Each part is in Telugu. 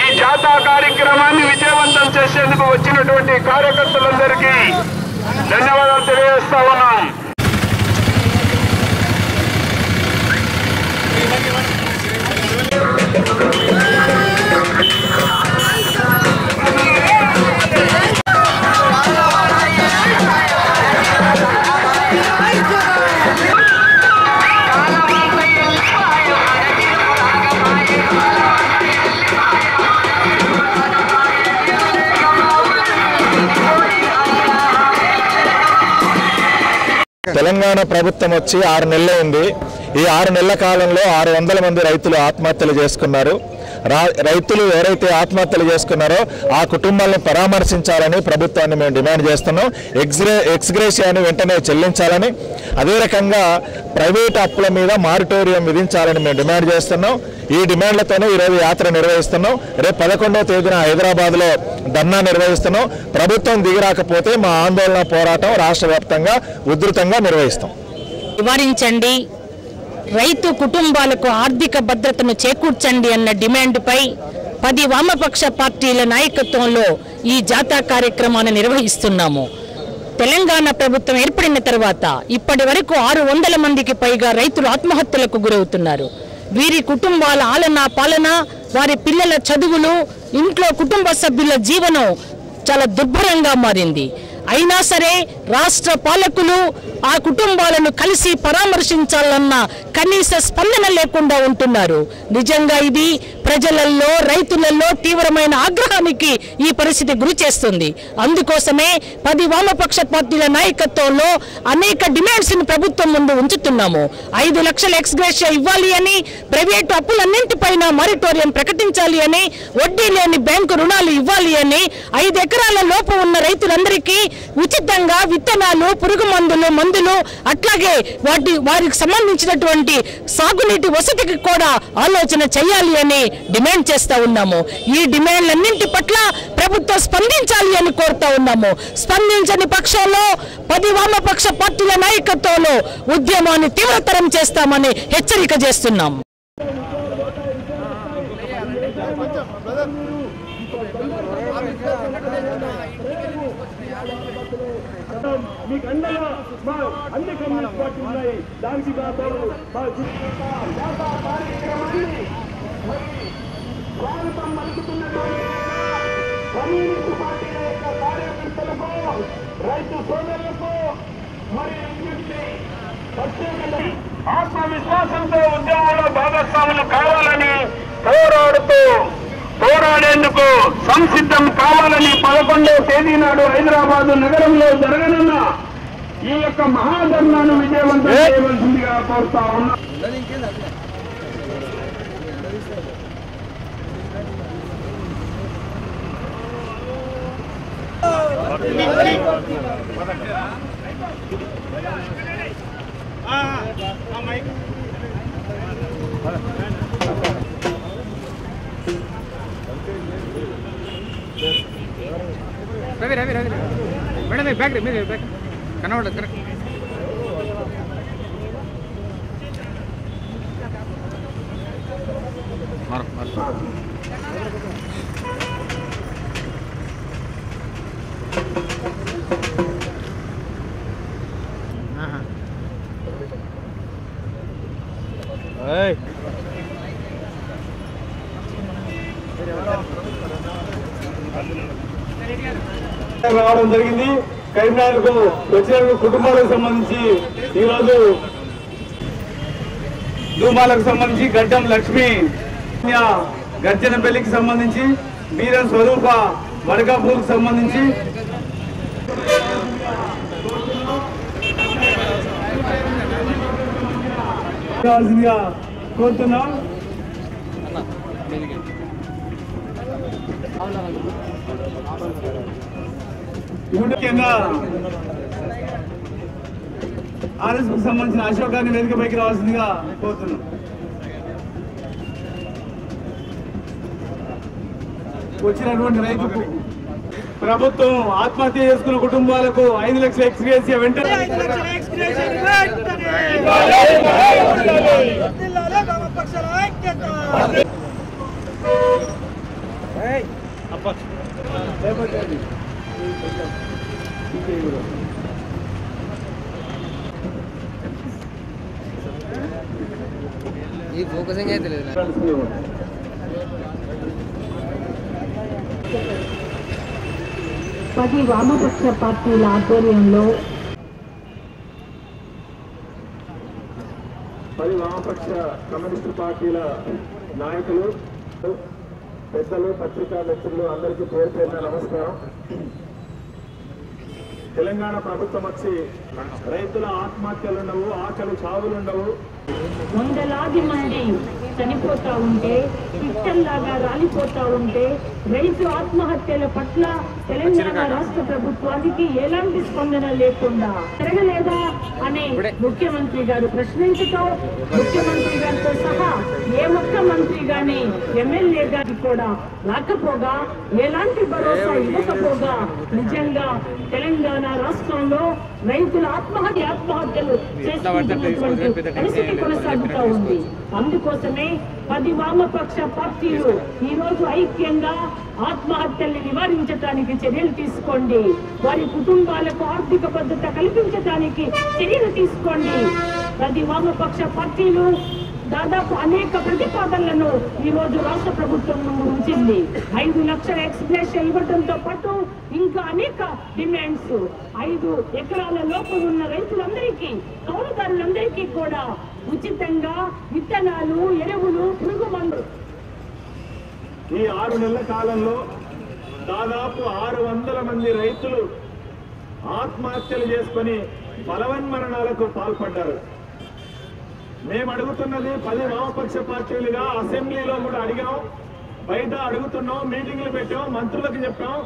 ఈ జాతా కార్యక్రమాన్ని విజయవంతం చేసేందుకు వచ్చినటువంటి కార్యకర్తలందరికీ ధన్యవాదాలు తెలియజేస్తా ఉన్నాం. తెలంగాణ ప్రభుత్వం వచ్చి ఆరు నెలలు ఉంది. ఈ ఆరు నెలల కాలంలో ఆరు వందల మంది రైతులు ఆత్మహత్యలు చేసుకున్నారు. రైతులు ఎవరైతే ఆత్మహత్యలు చేసుకున్నారో ఆ కుటుంబాలను పరామర్శించాలని ప్రభుత్వాన్ని మేము డిమాండ్ చేస్తున్నాం. ఎక్స్గ్రే ఎక్స్గ్రేషియాని వెంటనే చెల్లించాలని అదే రకంగా ప్రైవేట్ అప్పుల మీద మారిటోరియం విధించాలని మేము డిమాండ్ చేస్తున్నాం. ఈ డిమాండ్లతోనే ఈరోజు యాత్ర నిర్వహిస్తున్నాం. రేపు పదకొండవ తేదీన హైదరాబాద్లో ధర్నా నిర్వహిస్తున్నాం. ప్రభుత్వం దిగిరాకపోతే మా ఆందోళన పోరాటం రాష్ట్ర వ్యాప్తంగా ఉధృతంగా నిర్వహిస్తాం. నివారించండి రైతు కుటుంబాలకు ఆర్థిక భద్రతను చేకూర్చండి అన్న డిమాండ్పై పది వామపక్ష పార్టీల నాయకత్వంలో ఈ జాతా కార్యక్రమాన్ని నిర్వహిస్తున్నాము. తెలంగాణ ప్రభుత్వం ఏర్పడిన తర్వాత ఇప్పటి వరకు ఆరు వందల మందికి పైగా రైతులు ఆత్మహత్యలకు గురవుతున్నారు. వీరి కుటుంబాల ఆలన పాలన వారి పిల్లల చదువులు ఇంట్లో కుటుంబ సభ్యుల జీవనం చాలా దుర్భరంగా మారింది. అయినా సరే రాష్ట్ర పాలకులు ఆ కుటుంబాలను కలిసి పరామర్శించాలన్న కనీస స్పందన లేకుండా ఉంటున్నారు. నిజంగా ఇది ప్రజలలో రైతులలో తీవ్రమైన ఆగ్రహానికి ఈ పరిస్థితి గురి చేస్తుంది. అందుకోసమే పది వామపక్ష పార్టీల నాయకత్వంలో అనేక డిమాండ్స్ని ప్రభుత్వం ముందు ఉంచుతున్నాము. ఐదు లక్షల ఎక్స్గ్రేషియా ఇవ్వాలి అని ప్రైవేటు అప్పులన్నింటిపైన మారిటోరియం ప్రకటించాలి అని వడ్డీ లేని బ్యాంకు రుణాలు ఇవ్వాలి అని ఐదు ఎకరాల లోపు ఉన్న రైతులందరికీ ఉచితంగా విత్తనాలు పురుగు మందులు మందులు అట్లాగే వాటి వారికి సంబంధించినటువంటి సాగునీటి వసతికి కూడా ఆలోచన చేయాలి అని డిమాండ్ చేస్తూ ఉన్నాము. ఈ డిమాండ్లన్నింటి పట్ల ప్రభుత్వం స్పందించాలి అని కోరుతా ఉన్నాము. స్పందించని పక్షంలో పది వామపక్ష పార్టీల నాయకత్వంలో ఉద్యమాన్ని తీవ్రతరం చేస్తామని హెచ్చరిక చేస్తున్నాం మీకు అండగా మా అన్ని కమ్యూనిస్ట్ పార్టీ ఉన్నాయి. దానికి మా తోడు మా కమ్యూనిస్ట్ పార్టీల యొక్క కార్యకర్తలకు రైతు సోదరులకు మరి ఆత్మవిశ్వాసంతో ఉద్యమంలో భాగస్వాములు కావాలని సంసిద్ధం కావాలని పదకొండవ తేదీ నాడు హైదరాబాద్ నగరంలో జరగనున్న ఈ యొక్క మహాధర్నాను విజయవంతం చేయవలసిందిగా కోరుతా ఉన్నా రవి రవి రవి మేడం మీరు బ్యాక్ మీరు బ్యాక్ కనబడదు కరెక్ట్ మారు మారు రావడం జరిగింది. కరీంనగర్కు వచ్చిన కుటుంబాలకు సంబంధించి ఈరోజు ధూమాలకు సంబంధించి గడ్డం లక్ష్మి గర్జన పెళ్ళికి సంబంధించి వీరన్ స్వరూప వడకాపూర్కి సంబంధించి కావాల్సిందిగా అవునా? ముఖ్యంగా ఆర్ఎస్కు సంబంధించిన అశోక్ గారిని వేదికపైకి రావాల్సిందిగా కోరుతున్నాం. వచ్చినటువంటి రైతుకు ప్రభుత్వం ఆత్మహత్య చేసుకున్న కుటుంబాలకు ఐదు లక్షల ఎక్స్గ్రేసియా వెంటనే. ఈ ఫోకసింగ్ అయితే లేదు పది వామపక్ష పార్టీల ఆధ్వర్యంలో పది వామపక్ష కమ్యూనిస్టు పార్టీల నాయకులు పెద్దలు పత్రికా మిత్రులు అందరికీ పేరు పేరున నమస్కారం. తెలంగాణ ప్రభుత్వం వచ్చి రైతుల ఆత్మహత్యలు ఉండవు ఆకలి చావులు ఉండవు వందలాది మంది చనిపోతా ఉంటే పిట్టల్లాగా రాలిపోతా ఉంటే రైతు ఆత్మహత్యల పట్ల తెలంగాణ రాష్ట్ర ప్రభుత్వానికి ఎలాంటి స్పందన లేకుండా జరగలేదా అని ముఖ్యమంత్రి గారు ప్రశ్నించటం ముఖ్యమంత్రి గారితో సహా ఏ ఒక్క మంత్రి గాని ఎమ్మెల్యే గారికి కూడా రాకపోగా ఎలాంటి భరోసా ఇవ్వకపోగా నిజంగా తెలంగాణ రాష్ట్రంలో రైతుల ఆత్మహత్య ఆత్మహత్యలు చేసుకుంటున్నటువంటి పరిస్థితి కొనసాగుతూ ఉంది. అందుకోసమే పది వామపక్ష పార్టీలు ఈ రోజు ఐక్యంగా ఆత్మహత్యల్ని నివారించడానికి చర్యలు తీసుకోండి. వారి కుటుంబాలకు ఆర్థిక భద్రత కల్పించడానికి చర్యలు తీసుకోండి. పది వామపక్ష పార్టీలు దాదాపు అనేక ప్రతిపాదనలను ఈ రోజు రాష్ట్ర ప్రభుత్వం ఉంచింది. ఐదు లక్షల ఎక్స్ప్రెషన్ ఇవ్వడంతో పాటు ఇంకా అనేక డిమాండ్స్. ఐదు ఎకరాల లోపు ఉన్న రైతులందరికీ కౌలుదారులందరికీ కూడా ఉచితంగా విత్తనాలు ఎరువులు పురుగు మందు. ఈ ఆరు నెలల కాలంలో దాదాపు ఆరు వందల మంది రైతులు ఆత్మహత్యలు చేసుకొని బలవన్మరణాలకు పాల్పడ్డారు. మేము అడుగుతున్నది పది వామపక్ష పార్టీలుగా అసెంబ్లీలో కూడా అడిగాం. బయట అడుగుతున్నాం మీటింగ్లు పెట్టాం మంత్రులకు చెప్పాం.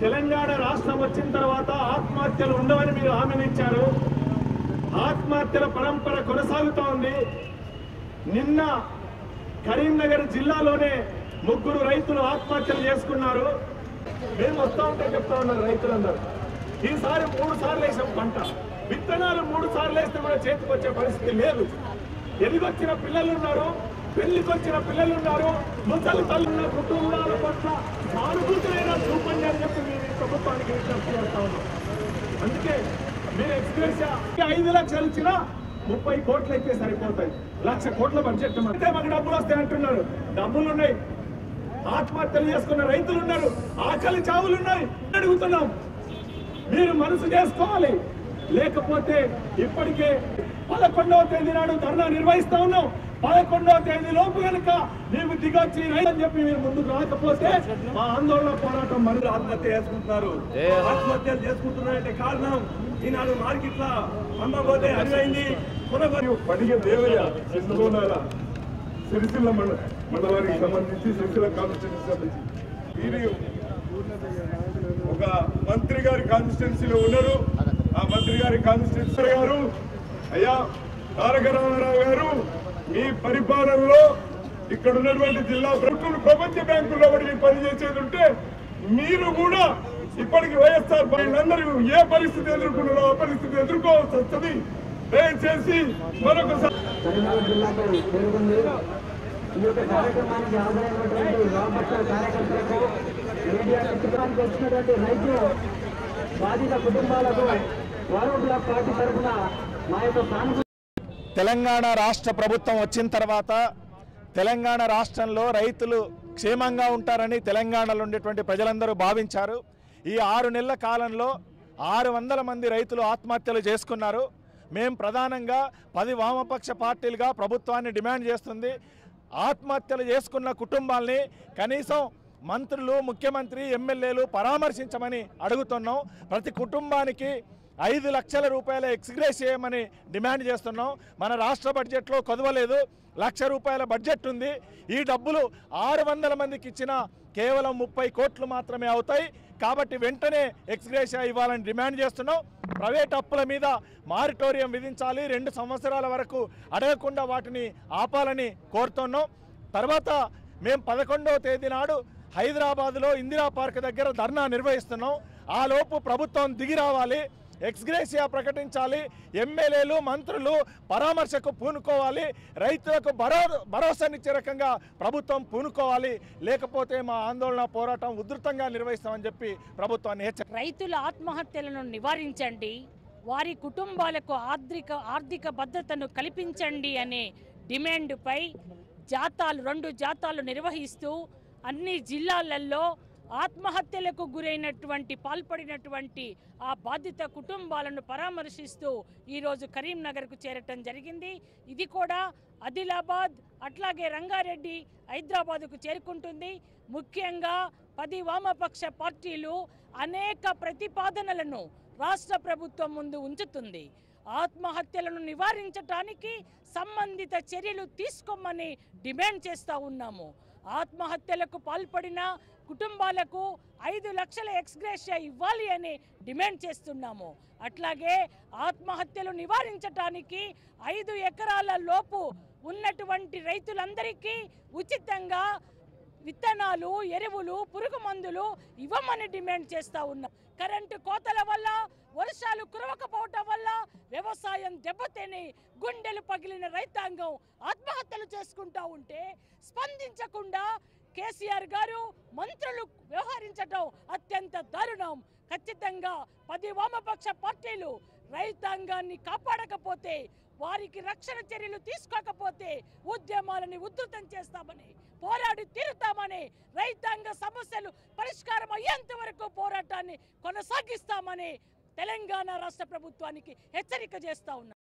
తెలంగాణ రాష్ట్రం వచ్చిన తర్వాత ఆత్మహత్యలు ఉండవని మీరు హామీనిచ్చారు ఆత్మహత్యల పరంపర కొనసాగుతూ ఉంది. నిన్న కరీంనగర్ జిల్లాలోనే ముగ్గురు రైతులు ఆత్మహత్యలు చేసుకున్నారు. మేము వస్తా ఉంటే చెప్తా ఉన్నారు రైతులందరూ. ఈసారి మూడు సార్లు వేసాం పంట. విత్తనాలు మూడు సార్లు వేస్తే కూడా చేతికి వచ్చే పరిస్థితి లేదు. ఎదిగొచ్చిన పిల్లలు ఉన్నారు పెళ్ళికి వచ్చిన పిల్లలు ఉన్నారు ముసలి తల్లున్న కుటుంబాల పట్ల సానుభూతులైన చూపండి అని చెప్పి మేము ఈ ప్రభుత్వానికి విజ్ఞప్తి చేస్తా ఉన్నాం. అందుకే మీరు ఎక్స్ప్రెస్ ఐదు లక్షలు ఇచ్చినా ముప్పై కోట్లు అయితే సరిపోతాయి. లక్ష కోట్ల బడ్జెట్ అంటే మాకు డబ్బులు వస్తాయి అంటున్నారు. డబ్బులు ఉన్నాయి. ఆత్మహత్యలు చేసుకున్న రైతులు ఉన్నారు. ఆకలి చావులు ఉన్నాయి. అడుగుతున్నాం. మీరు మనసు చేసుకోవాలి. లేకపోతే ఇప్పటికే పదకొండవ తేదీ నాడు ధర్నా నిర్వహిస్తా ఉన్నాం. పదకొండవ తేదీ లోపు కనుక మేము దిగొచ్చి అని చెప్పి మీరు ముందుకు రాకపోతే మా ఆందోళన పోరాటం మళ్ళీ ఆత్మహత్య చేసుకుంటున్నారు. ఆత్మహత్యలు చేసుకుంటున్నారంటే కారణం ఈనాడు మార్కెట్ల అమ్మబోతే అడిగైంది పడిగే దేవయ్య సింధుగోనాల సిరిసిల్ల మండ మండలానికి సంబంధించి సిరిసిల్ల కాన్స్టిట్యూన్సీ సంబంధించి. ఒక మంత్రి గారి కాన్స్టిట్యున్సీలో ఉన్నారు. ఆ మంత్రి గారి కాన్స్టిట్యున్సీ గారు అయ్యా తారక రామారావు గారు మీ పరిపాలనలో ఇక్కడ ఉన్నటువంటి జిల్లా ప్రభుత్వం ప్రపంచ బ్యాంకుల్లో పడి పనిచేసేది ఉంటే మీరు కూడా ఇప్పటికి వైఎస్ఆర్ వీళ్ళందరూ ఏ పరిస్థితి ఎదుర్కొన్నారో ఆ పరిస్థితి ఎదుర్కోవాల్సి వస్తుంది దయచేసి మరొకసారి ఈ యొక్క కార్యక్రమానికి హాజరైనటువంటి కార్యకర్తలకు మీడియా వచ్చినటువంటి రైతు బాధిత కుటుంబాలకు తెలంగాణ రాష్ట్ర ప్రభుత్వం వచ్చిన తర్వాత తెలంగాణ రాష్ట్రంలో రైతులు క్షేమంగా ఉంటారని తెలంగాణలో ఉండేటువంటి ప్రజలందరూ భావించారు. ఈ ఆరు నెలల కాలంలో ఆరు వందల మంది రైతులు ఆత్మహత్యలు చేసుకున్నారు. మేము ప్రధానంగా పది వామపక్ష పార్టీలుగా ప్రభుత్వాన్ని డిమాండ్ చేస్తుంది. ఆత్మహత్యలు చేసుకున్న కుటుంబాల్ని కనీసం మంత్రులు ముఖ్యమంత్రి ఎమ్మెల్యేలు పరామర్శించమని అడుగుతున్నాం. ప్రతి కుటుంబానికి ఐదు లక్షల రూపాయల ఎక్స్గ్రేస్ చేయమని డిమాండ్ చేస్తున్నాం. మన రాష్ట్ర బడ్జెట్లో కొదవలేదు. లక్ష రూపాయల బడ్జెట్ ఉంది. ఈ డబ్బులు ఆరు వందల మందికి ఇచ్చిన కేవలం ముప్పై కోట్లు మాత్రమే అవుతాయి. కాబట్టి వెంటనే ఎక్స్గ్రేషియా ఇవ్వాలని డిమాండ్ చేస్తున్నాం. ప్రైవేట్ అప్పుల మీద మారిటోరియం విధించాలి. రెండు సంవత్సరాల వరకు అడగకుండా వాటిని ఆపాలని కోరుతున్నాం. తర్వాత మేము పదకొండవ తేదీ నాడు హైదరాబాద్లో ఇందిరా పార్క్ దగ్గర ధర్నా నిర్వహిస్తున్నాం. ఆలోపు ప్రభుత్వం దిగి రావాలి. ఎక్స్గ్రేసియా ప్రకటించాలి. ఎమ్మెల్యేలు మంత్రులు పరామర్శకు పూనుకోవాలి. రైతులకు భరో భరోసానిచ్చే రకంగా ప్రభుత్వం పూనుకోవాలి. లేకపోతే మా ఆందోళన పోరాటం ఉధృతంగా నిర్వహిస్తామని చెప్పి ప్రభుత్వాన్ని హెచ్చరి రైతుల ఆత్మహత్యలను నివారించండి. వారి కుటుంబాలకు ఆర్థిక ఆర్థిక భద్రతను కల్పించండి అనే డిమాండ్పై జాతాలు రెండు జాతాలు నిర్వహిస్తూ అన్ని జిల్లాలలో ఆత్మహత్యలకు గురైనటువంటి పాల్పడినటువంటి ఆ బాధిత కుటుంబాలను పరామర్శిస్తూ ఈరోజు కరీంనగర్కు చేరటం జరిగింది. ఇది కూడా ఆదిలాబాద్ అట్లాగే రంగారెడ్డి హైదరాబాదుకు చేరుకుంటుంది. ముఖ్యంగా పది వామపక్ష పార్టీలు అనేక ప్రతిపాదనలను రాష్ట్ర ప్రభుత్వం ముందు ఉంచుతుంది. ఆత్మహత్యలను నివారించటానికి సంబంధిత చర్యలు తీసుకోమని డిమాండ్ చేస్తూ ఉన్నాము. ఆత్మహత్యలకు పాల్పడిన కుటుంబాలకు ఐదు లక్షల ఎక్స్గ్రేషియా ఇవ్వాలి అని డిమాండ్ చేస్తున్నాము. అట్లాగే ఆత్మహత్యలు నివారించటానికి ఐదు ఎకరాల లోపు ఉన్నటువంటి రైతులందరికీ ఉచితంగా విత్తనాలు ఎరువులు పురుగు మందులు ఇవ్వమని డిమాండ్ చేస్తూ ఉన్నాం. కరెంటు కోతల వల్ల వర్షాలు కురవకపోవటం వల్ల వ్యవసాయం దెబ్బతిని గుండెలు పగిలిన రైతాంగం ఆత్మహత్యలు చేసుకుంటా ఉంటే స్పందించకుండా కేసీఆర్ గారు మంత్రులు అత్యంత దారుణం. ఖచ్చితంగా పది వామపక్ష పార్టీలు రైతాంగాన్ని కాపాడకపోతే వారికి రక్షణ చర్యలు తీసుకోకపోతే ఉద్యమాలని ఉధృతం చేస్తామని పోరాడి తీరుతామని రైతాంగ సమస్యలు పరిష్కారం అయ్యేంత వరకు పోరాటాన్ని కొనసాగిస్తామని తెలంగాణ రాష్ట్ర ప్రభుత్వానికి హెచ్చరిక చేస్తా ఉన్నాం